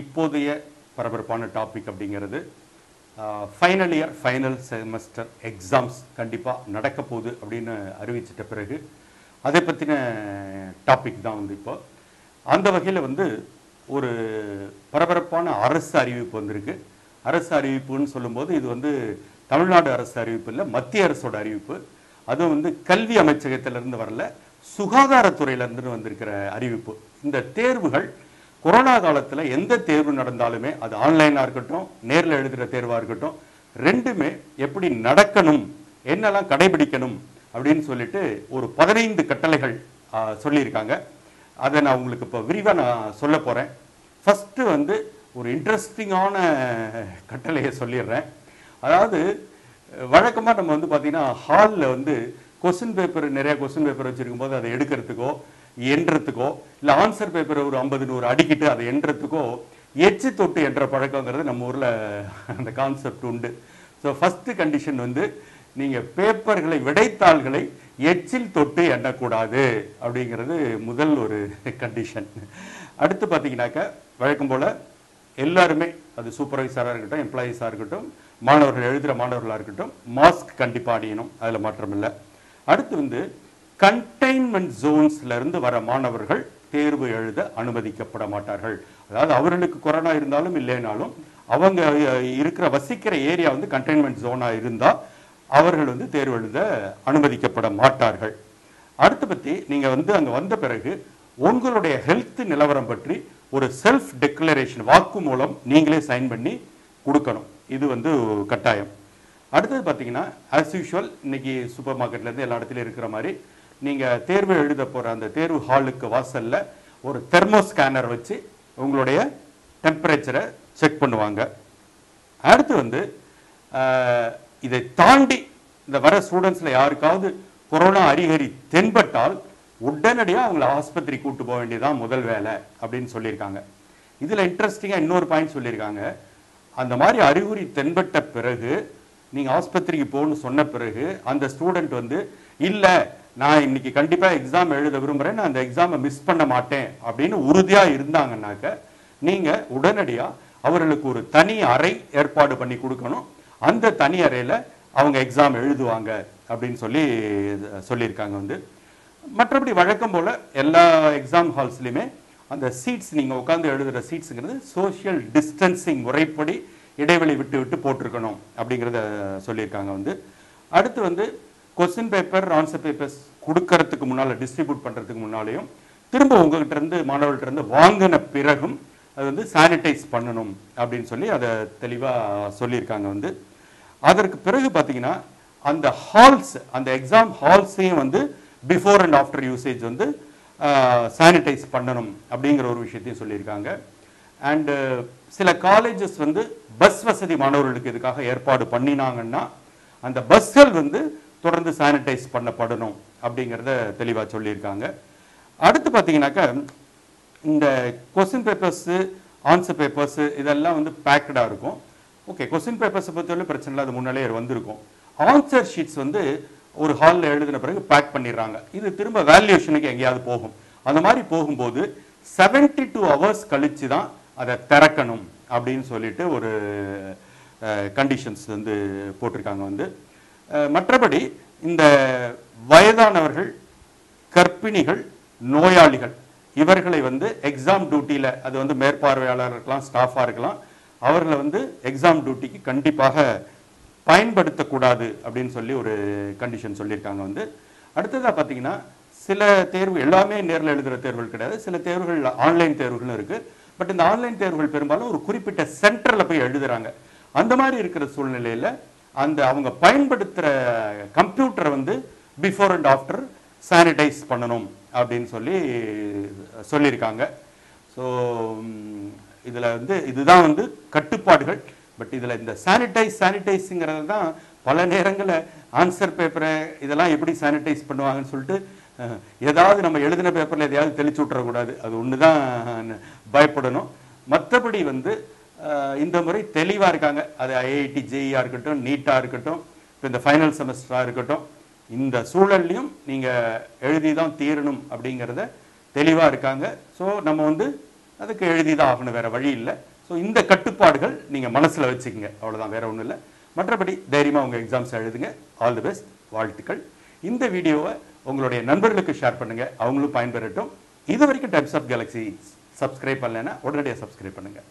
இப்போதைய பரபரப்பான டாபிக் அப்படிங்கிறது final year final semester exams கண்டிப்பாக நடக்க போகுது அப்படின்னு அறிவிச்சிட்ட பிறகு அதை பற்றின டாபிக் தான் வந்து இப்போ. அந்த வகையில் வந்து ஒரு பரபரப்பான அரசு அறிவிப்பு வந்திருக்கு. அரசு அறிவிப்புன்னு சொல்லும்போது இது வந்து தமிழ்நாடு அரசு அறிவிப்பு இல்லை மத்திய அரசோட அறிவிப்பு. அதுவும் வந்து கல்வி அமைச்சகத்திலிருந்து வரல சுகாதாரத்துறையிலேருந்து வந்திருக்கிற அறிவிப்பு. இந்த தேர்வுகள் கொரோனா காலத்தில் எந்த தேர்வு நடந்தாலுமே அது ஆன்லைனாக இருக்கட்டும் நேரில் எழுதுகிற தேர்வாக இருக்கட்டும் ரெண்டுமே எப்படி நடக்கணும் என்னெல்லாம் கடைபிடிக்கணும் அப்படின்னு சொல்லிட்டு ஒரு பதினைந்து கட்டளைகள் சொல்லியிருக்காங்க. அதை நான் உங்களுக்கு இப்போ விரிவாக நான் சொல்ல போகிறேன் ஃபஸ்ட்டு வந்து ஒரு இன்ட்ரெஸ்டிங்கான கட்டளையை சொல்லிடுறேன். அதாவது வழக்கமாக நம்ம வந்து பார்த்தீங்கன்னா ஹாலில் வந்து கொஸ்டின் பேப்பர் நிறையா கொஸ்டின் பேப்பர் வச்சுருக்கும் போது அதை எடுக்கிறதுக்கோ எண்றதுக்கோ இல்லை ஆன்சர் பேப்பரை ஒரு ஐம்பது நூறு அடிக்கிட்டு அதை எண்றதுக்கோ எச்சு தொட்டு என்ற பழக்கங்கிறது நம்ம ஊரில் அந்த கான்செப்ட் உண்டு. ஸோ ஃபஸ்ட்டு கண்டிஷன் வந்து நீங்கள் பேப்பர்களை விடைத்தாள்களை எச்சில் தொட்டு எண்ணக்கூடாது அப்படிங்கிறது முதல் ஒரு கண்டிஷன் அடுத்து பார்த்தீங்கன்னாக்கா வழக்கம் போல் எல்லாருமே அது சூப்பர்வைசராக இருக்கட்டும் எம்ப்ளாயீஸாக இருக்கட்டும் மாணவர்கள் எழுதுகிற மாணவர்களாக இருக்கட்டும் மாஸ்க் கண்டிப்பாக அணியணும் அதில் மாற்றம் இல்லை அடுத்து வந்து கண்டெய்ன்மெண்ட் ஜோன்ஸ்ல இருந்து வர மாணவர்கள் தேர்வு எழுத அனுமதிக்கப்பட மாட்டார்கள். அதாவது அவர்களுக்கு கொரோனா இருந்தாலும் இல்லைனாலும் அவங்க இருக்கிற வசிக்கிற ஏரியா வந்து கண்டெய்ன்மெண்ட் ஜோனா இருந்தா அவர்கள் வந்து தேர்வு எழுத அனுமதிக்கப்பட மாட்டார்கள். அடுத்து பத்தி நீங்க வந்து அங்க வந்த பிறகு உங்களுடைய ஹெல்த் நிலவரம் பற்றி ஒரு செல்ஃப் டெக்ளரேஷன் வாக்கு மூலம் நீங்களே சைன் பண்ணி கொடுக்கணும். இது வந்து கட்டாயம். அடுத்தது பார்த்தீங்கன்னா ஆஸ் யூஷுவல் இன்னைக்கு சூப்பர் மார்க்கெட்ல இருந்து எல்லா இடத்துலையும் இருக்கிற மாதிரி நீங்கள் தேர்வு எழுத போகிற அந்த தேர்வு ஹாலுக்கு வாசலில் ஒரு தெர்மோ ஸ்கேனர் வச்சு உங்களுடைய டெம்பரேச்சரை செக் பண்ணுவாங்க. அடுத்து வந்து இதை தாண்டி இந்த வர ஸ்டூடெண்ட்ஸில் யாருக்காவது கொரோனா அறிகுறி தென்பட்டால் உடனடியாக அவங்கள ஆஸ்பத்திரி கூட்டு போக வேண்டியதான் முதல் வேலை அப்படின்னு சொல்லியிருக்காங்க. இதில் இன்ட்ரெஸ்டிங்காக இன்னொரு பாயிண்ட் சொல்லியிருக்காங்க. அந்த மாதிரி அறிகுறி தென்பட்ட பிறகு நீங்கள் ஆஸ்பத்திரிக்கு போகணும்னு சொன்ன பிறகு அந்த ஸ்டூடெண்ட் வந்து இல்லை நான் இன்னைக்கு கண்டிப்பாக எக்ஸாம் எழுத விரும்புறேன் நான் அந்த எக்ஸாமை மிஸ் பண்ண மாட்டேன் அப்படின்னு உறுதியாக இருந்தாங்கன்னாக்க நீங்கள் உடனடியாக அவர்களுக்கு ஒரு தனி அறை ஏற்பாடு பண்ணி கொடுக்கணும். அந்த தனி அறையில் அவங்க எக்ஸாம் எழுதுவாங்க அப்படின்னு சொல்லி சொல்லியிருக்காங்க வந்து. மற்றபடி வழக்கம் போல் எல்லா எக்ஸாம் ஹால்ஸ்லையுமே அந்த சீட்ஸ் நீங்கள் உட்காந்து எழுதுகிற சீட்ஸுங்கிறது சோஷியல் டிஸ்டன்சிங் முறைப்படி இடைவெளி விட்டு விட்டு போட்டிருக்கணும் அப்படிங்கிறத சொல்லியிருக்காங்க வந்து. அடுத்து வந்து கொஸ்டின் பேப்பர் ஆன்சர் பேப்பர்ஸ் கொடுக்கறதுக்கு முன்னால் டிஸ்ட்ரிபியூட் பண்ணுறதுக்கு முன்னாலேயும் திரும்ப உங்ககிட்ட இருந்து மாணவர்கள்ட்ட இருந்து வாங்கின பிறகும் அது வந்து சானிடைஸ் பண்ணணும் அப்படின்னு சொல்லி அதை தெளிவாக சொல்லியிருக்காங்க வந்து. அதற்கு பிறகு பார்த்தீங்கன்னா அந்த ஹால்ஸ் அந்த எக்ஸாம் ஹால்ஸையும் வந்து பிஃபோர் அண்ட் ஆஃப்டர் யூசேஜ் வந்து சானிடைஸ் பண்ணணும் அப்படிங்கிற ஒரு விஷயத்தையும் சொல்லியிருக்காங்க. அண்டு சில காலேஜஸ் வந்து பஸ் வசதி மாணவர்களுக்கு இதுக்காக ஏற்பாடு பண்ணினாங்கன்னா அந்த பஸ்கள் வந்து தொடர்ந்து சானிடைஸ் பண்ணப்படணும் அப்படிங்கிறத தெளிவாக சொல்லியிருக்காங்க. அடுத்து பார்த்தீங்கன்னாக்கா இந்த கொஸ்டின் பேப்பர்ஸு ஆன்சர் பேப்பர்ஸு இதெல்லாம் வந்து பேக்கடாக இருக்கும். ஓகே கொஸ்டின் பேப்பர்ஸை பொறுத்தவரை பிரச்சனை இல்லை அது முன்னாலே வந்திருக்கும். ஆன்சர் ஷீட்ஸ் வந்து ஒரு ஹாலில் எழுதின பிறகு பேக் பண்ணிடுறாங்க. இது திரும்ப வேல்யூஷனுக்கு எங்கேயாவது போகும். அந்த மாதிரி போகும்போது 72 டூ ஹவர்ஸ் கழித்து தான் அதை திறக்கணும் அப்படின்னு சொல்லிட்டு ஒரு கண்டிஷன்ஸ் வந்து போட்டிருக்காங்க வந்து. மற்றபடி இந்த வயதானவர்கள் கர்ப்பிணிகள் நோயாளிகள் இவர்களை வந்து எக்ஸாம் டியூட்டியில் அது வந்து மேற்பார்வையாளர் இருக்கலாம் ஸ்டாஃபாக இருக்கலாம் அவர்களை வந்து எக்ஸாம் டியூட்டிக்கு கண்டிப்பாக பயன்படுத்தக்கூடாது அப்படின்னு சொல்லி ஒரு கண்டிஷன் சொல்லியிருக்காங்க வந்து. அடுத்ததாக பார்த்தீங்கன்னா சில தேர்வு எல்லாமே நேரில் எழுதுகிற தேர்வுகள் கிடையாது. சில தேர்வுகள் ஆன்லைன் தேர்வுகளும் இருக்குது பட் இந்த ஆன்லைன் தேர்வுகள் பெரும்பாலும் ஒரு குறிப்பிட்ட சென்டரில் போய் எழுதுகிறாங்க அந்த மாதிரி இருக்கிற சூழ்நிலையில் அந்த அவங்க பயன்படுத்துகிற கம்ப்யூட்டரை வந்து பிஃபோர் அண்ட் ஆஃப்டர் சானிடைஸ் பண்ணணும் அப்படின்னு சொல்லி சொல்லியிருக்காங்க. ஸோ இதில் வந்து இதுதான் வந்து கட்டுப்பாடுகள். பட் இதில் இந்த சானிடைஸ் சானிடைஸுங்கிறது தான் பல நேரங்களில் ஆன்சர் பேப்பரை இதெல்லாம் எப்படி சானிடைஸ் பண்ணுவாங்கன்னு சொல்லிட்டு ஏதாவது நம்ம எழுதின பேப்பரில் எதையாவது தெளிச்சு விட்டுறக்கூடாது. அது ஒன்று தான் பயப்படணும். மற்றபடி வந்து இந்த முறை தெளிவாக இருக்காங்க. அது ஐஐடி ஜேஇஆ இருக்கட்டும் நீட்டாக இருக்கட்டும் இப்போ இந்த ஃபைனல் செமஸ்டராக இருக்கட்டும். இந்த சூழல்லையும் நீங்கள் எழுதி தான் தீரணும் அப்படிங்கிறத தெளிவாக இருக்காங்க. ஸோ நம்ம வந்து அதுக்கு எழுதி தான் ஆகணும் வேற வழி இல்லை. ஸோ இந்த கட்டுப்பாடுகள் நீங்கள் மனசில் வச்சுக்கோங்க. அவ்வளோதான் வேற ஒன்றும் இல்லை. மற்றபடி தைரியமாக உங்கள் எக்ஸாம்ஸ் எழுதுங்க. ஆல் தி பெஸ்ட் வாழ்த்துக்கள். இந்த வீடியோவை உங்களுடைய நண்பர்களுக்கு ஷேர் பண்ணுங்கள் அவங்களும் பயன்பெறட்டும். இது வரைக்கும் டைப்ஸ் ஆஃப் கேலக்ஸி சப்ஸ்கிரைப் பண்ணலைன்னா உடனடியாக சப்ஸ்கிரைப் பண்ணுங்க.